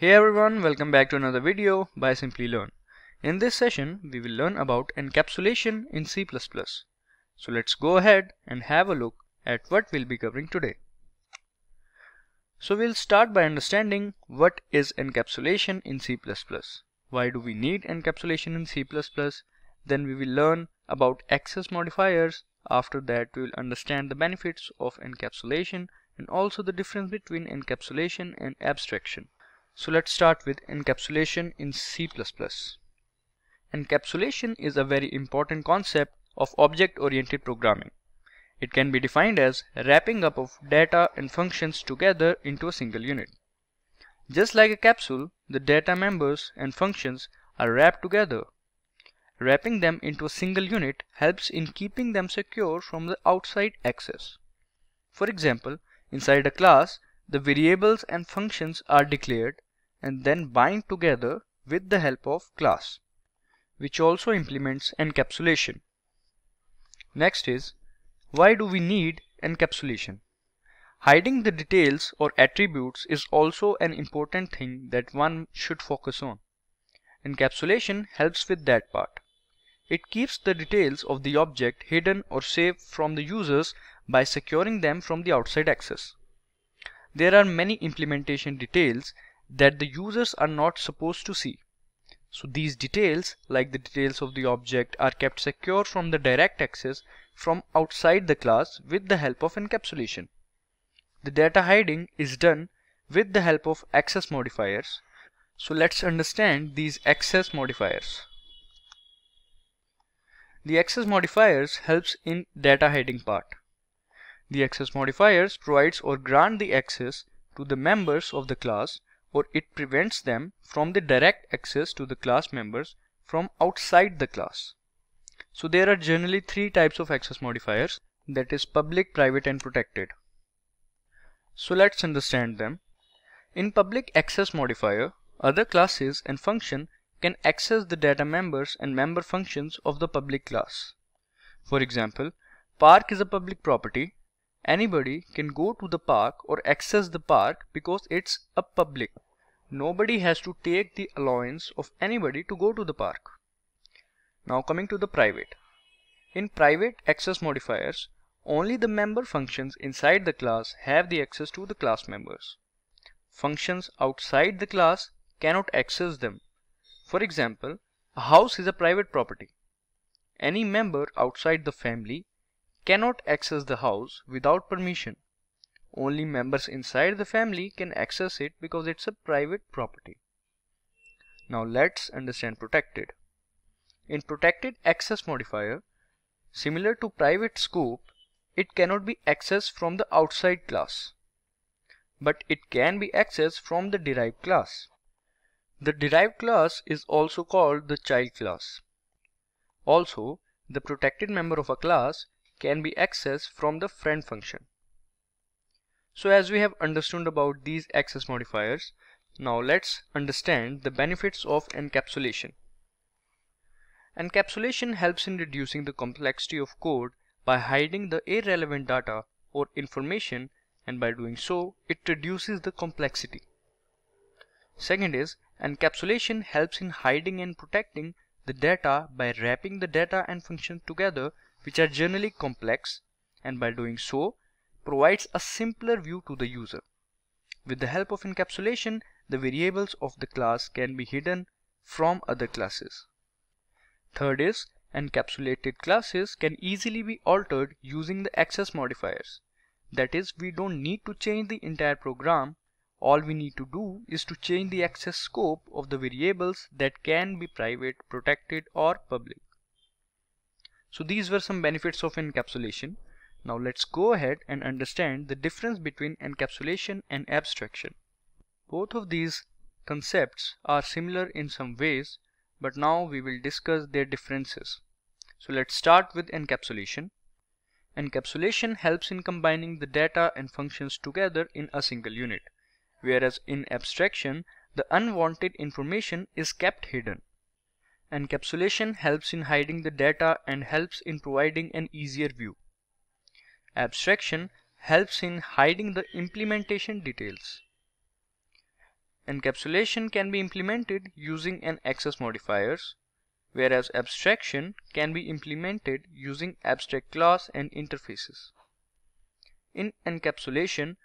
Hey everyone, welcome back to another video by Simplilearn. In this session, we will learn about encapsulation in C++. So let's go ahead and have a look at what we'll be covering today. So we'll start by understanding what is encapsulation in C++. Why do we need encapsulation in C++? Then we will learn about access modifiers. After that, we will understand the benefits of encapsulation and also the difference between encapsulation and abstraction. So let's start with encapsulation in C++. Encapsulation is a very important concept of object-oriented programming. It can be defined as wrapping up of data and functions together into a single unit. Just like a capsule, the data members and functions are wrapped together. Wrapping them into a single unit helps in keeping them secure from the outside access. For example, inside a class, the variables and functions are declared and then bind together with the help of class, which also implements encapsulation. Next is, why do we need encapsulation? Hiding the details or attributes is also an important thing that one should focus on. Encapsulation helps with that part. It keeps the details of the object hidden or safe from the users by securing them from the outside access. There are many implementation details that the users are not supposed to see. So these details, like the details of the object, are kept secure from the direct access from outside the class with the help of encapsulation. The data hiding is done with the help of access modifiers. So let's understand these access modifiers. The access modifiers helps in data hiding part. The access modifiers provides or grant the access to the members of the class or it prevents them from the direct access to the class members from outside the class. So there are generally three types of access modifiers that is public, private and protected. So let's understand them. In public access modifier, other classes and function can access the data members and member functions of the public class. For example, park is a public property Anybody can go to the park or access the park because it's a public. Nobody has to take the allowance of anybody to go to the park. Now coming to the private. In private access modifiers, only the member functions inside the class have the access to the class members. Functions outside the class cannot access them. For example, a house is a private property. Any member outside the family cannot access the house without permission. Only members inside the family can access it because it's a private property. Now let's understand protected. In protected access modifier, similar to private scope, it cannot be accessed from the outside class. But it can be accessed from the derived class. The derived class is also called the child class. Also, the protected member of a class can be accessed from the friend function. So as we have understood about these access modifiers, now let's understand the benefits of encapsulation. Encapsulation helps in reducing the complexity of code by hiding the irrelevant data or information and by doing so it reduces the complexity. Second is encapsulation helps in hiding and protecting the data by wrapping the data and functions together which are generally complex and by doing so provides a simpler view to the user. With the help of encapsulation, the variables of the class can be hidden from other classes. Third is, encapsulated classes can easily be altered using the access modifiers. That is, we don't need to change the entire program. All we need to do is to change the access scope of the variables that can be private, protected or public. So these were some benefits of encapsulation. Now let's go ahead and understand the difference between encapsulation and abstraction. Both of these concepts are similar in some ways, but now we will discuss their differences. So let's start with encapsulation. Encapsulation helps in combining the data and functions together in a single unit, whereas in abstraction, the unwanted information is kept hidden. Encapsulation helps in hiding the data and helps in providing an easier view. Abstraction helps in hiding the implementation details. encapsulation can be implemented using an access modifiers, whereas abstraction can be implemented using abstract class and interfaces. In encapsulation,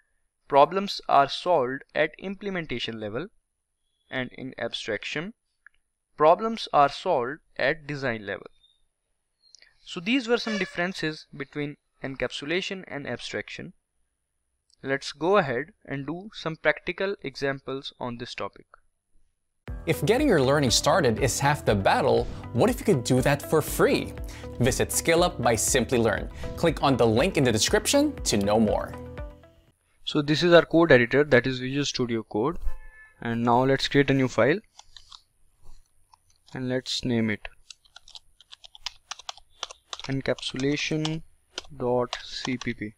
problems are solved at implementation level and in abstraction, problems are solved at design level. So these were some differences between encapsulation and abstraction. Let's go ahead and do some practical examples on this topic. If getting your learning started is half the battle, what if you could do that for free? Visit SkillUp by Simplilearn. Click on the link in the description to know more. So this is our code editor that is Visual Studio Code and now let's create a new file and let's name it encapsulation.cpp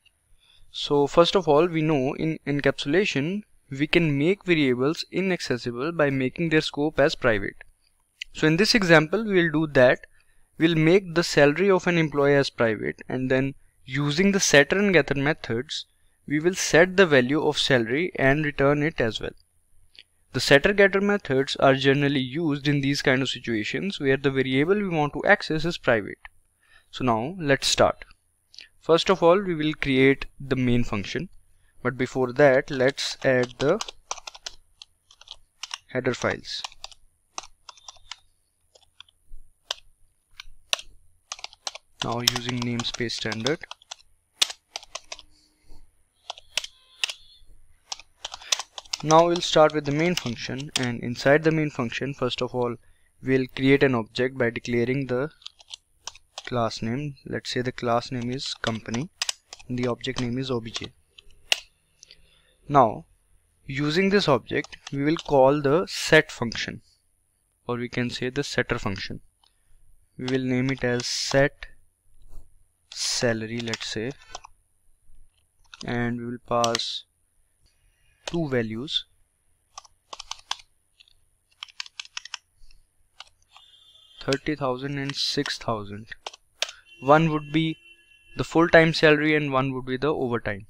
so first of all we know in encapsulation we can make variables inaccessible by making their scope as private so in this example we will do that we'll make the salary of an employee as private and then using the setter and getter methods we will set the value of salary and return it as well the setter getter methods are generally used in these kind of situations where the variable we want to access is private. So now let's start. First of all we will create the main function. But before that let's add the header files. Now using namespace standard. Now we'll start with the main function. And inside the main function first of all we'll create an object by declaring the class name. Let's say the class name is company and the object name is obj now using this object we will call the set function or we can say the setter function. We will name it as set salary let's say and we will pass two values. Thirty thousand and six thousand one would be the full-time salary and one would be the overtime.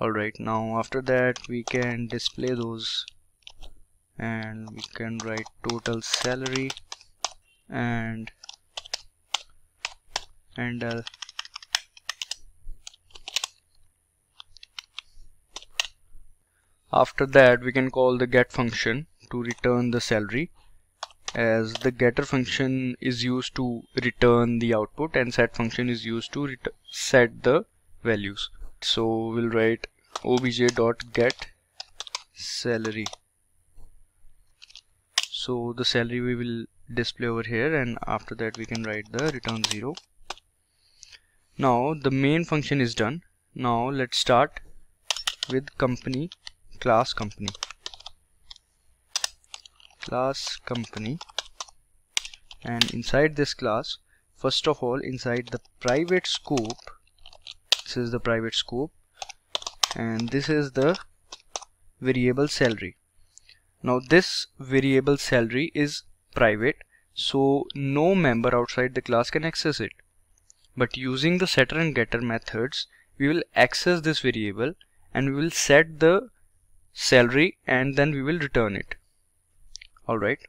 Alright now after that we can display those. And we can write total salary and and uh, after that we can call the get function to return the salary as the getter function is used to return the output and set function is used to set the values. So we'll write obj.get salary. So the salary we will display over here and after that we can write the return 0 now the main function is done. Now let's start with company class company class company. And inside this class first of all inside the private scope this is the private scope and this is the variable salary. Now this variable salary is private so no member outside the class can access it. But using the setter and getter methods we will access this variable and we will set the salary and then we will return it alright.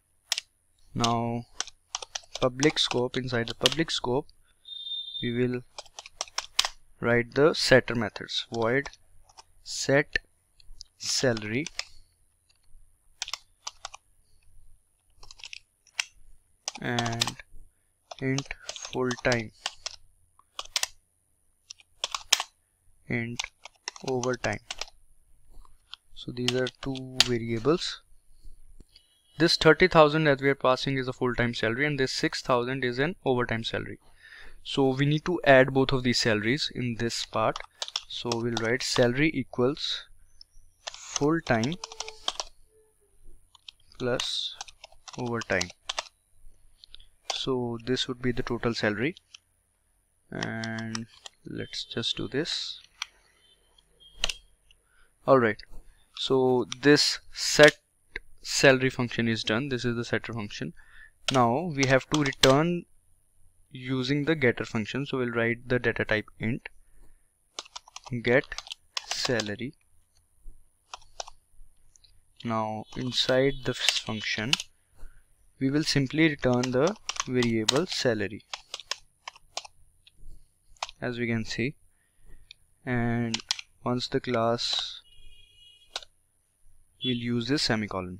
Now public scope inside the public scope we will write the setter methods. Void set salary and int full time. Int overtime. So these are two variables this 30,000 that we are passing is a full-time salary and this 6,000 is an overtime salary. So we need to add both of these salaries in this part. So we'll write salary equals full-time plus overtime. So this would be the total salary. And let's just do this. Alright so this set salary function is done. This is the setter function. Now we have to return using the getter function. So we'll write the data type int. Get salary. Now inside this function we will simply return the variable salary. As we can see. And once the class we'll use this semicolon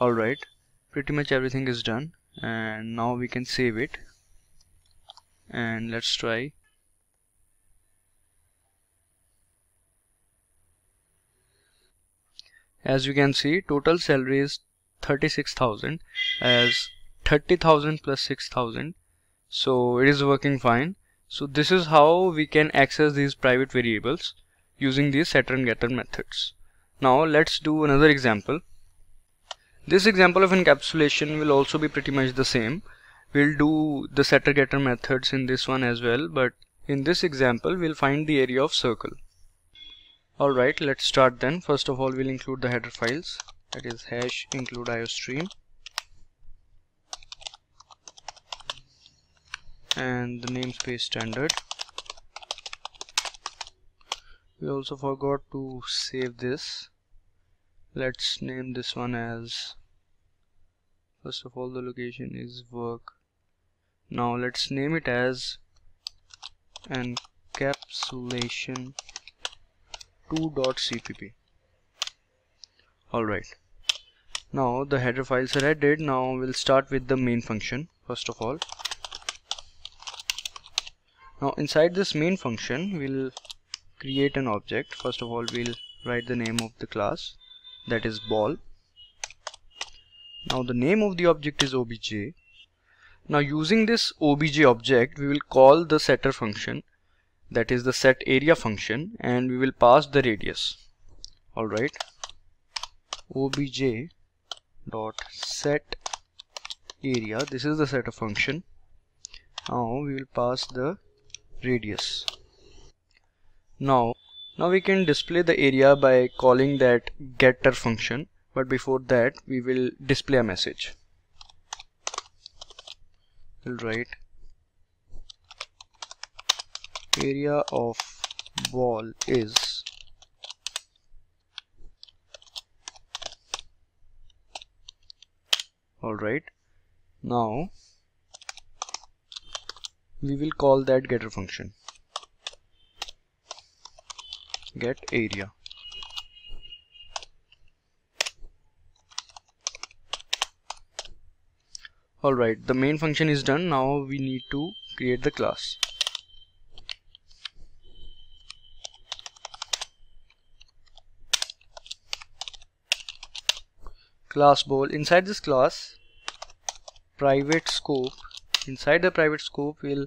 alright pretty much everything is done. And now we can save it. And let's try. As you can see total salary is 36,000 as 30,000 plus 6,000 so it is working fine. So this is how we can access these private variables using these setter and getter methods. Now let's do another example this example of encapsulation will also be pretty much the same. We'll do the setter getter methods in this one as well but in this example we'll find the area of circle. Alright let's start then. First of all we'll include the header files. That is hash include iostream. And the namespace standard. We also forgot to save this let's name this one as first of all the location is work. Now let's name it as encapsulation 2.cpp alright now the header files are added. Now we'll start with the main function first of all. Now inside this main function we'll create an object. First of all we'll write the name of the class that is ball. Now the name of the object is obj now using this obj object we will call the setter function that is the set area function and we will pass the radius. Alright obj dot set area this is the setter function. Now we will pass the radius. Now now we can display the area by calling that getter function but before that we will display a message. We'll write area of ball is alright now we will call that getter function get area. Alright the main function is done. Now we need to create the class. Class ball inside this class private scope. Inside the private scope we'll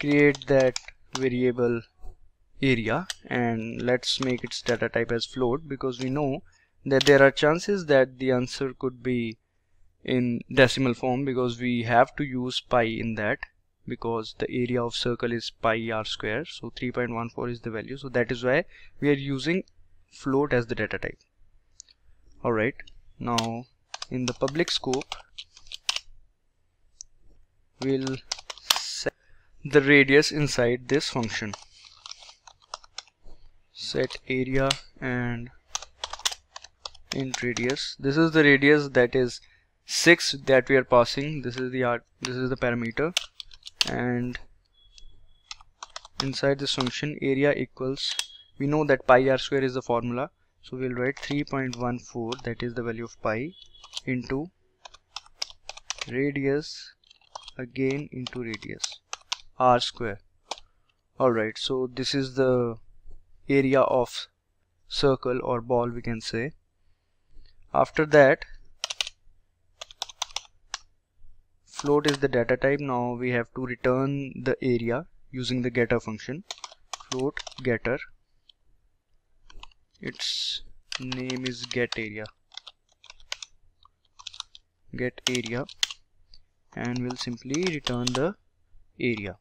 create that variable area and let's make its data type as float because we know that there are chances that the answer could be in decimal form because we have to use pi in that because the area of circle is pi r square. So 3.14 is the value. So that is why we are using float as the data type. Alright. Now in the public scope we'll set the radius inside this function set area and int radius. This is the radius that is 6 that we are passing. This is the art this is the parameter. And inside this function area equals we know that pi r square is the formula. So we'll write 3.14 that is the value of pi into radius again into radius r square. Alright so this is the area of circle or ball we can say. After that float is the data type. Now we have to return the area using the getter function. Float getter. Its name is get area. Get area. And we'll simply return the area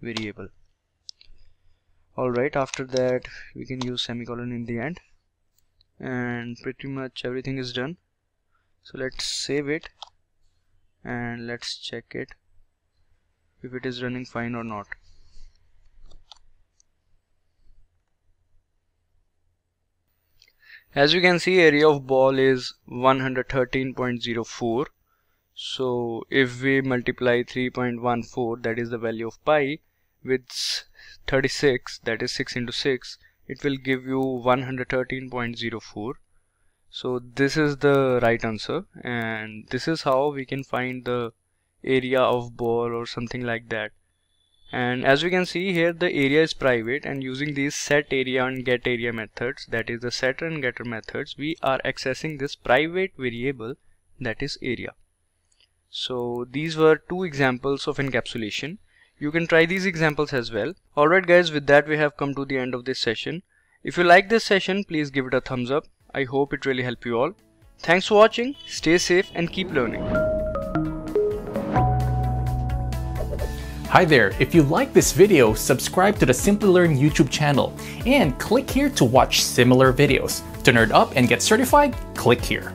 variable alright after that we can use semicolon in the end. And pretty much everything is done. So let's save it. And let's check it if it is running fine or not. As you can see area of ball is 113.04 so if we multiply 3.14 that is the value of pi with 36 that is 6 into 6 it will give you 113.04 so this is the right answer and this is how we can find the area of ball or something like that. And as we can see here the area is private and using these set area and get area methods that is the setter and getter methods we are accessing this private variable that is area. So these were two examples of encapsulation you can try these examples as well. Alright guys with that we have come to the end of this session. If you like this session please give it a thumbs up. I hope it really helped you all. Thanks for watching. Stay safe and keep learning. Hi there, if you like this video, subscribe to the Simplilearn YouTube channel and click here to watch similar videos. To nerd up and get certified, click here.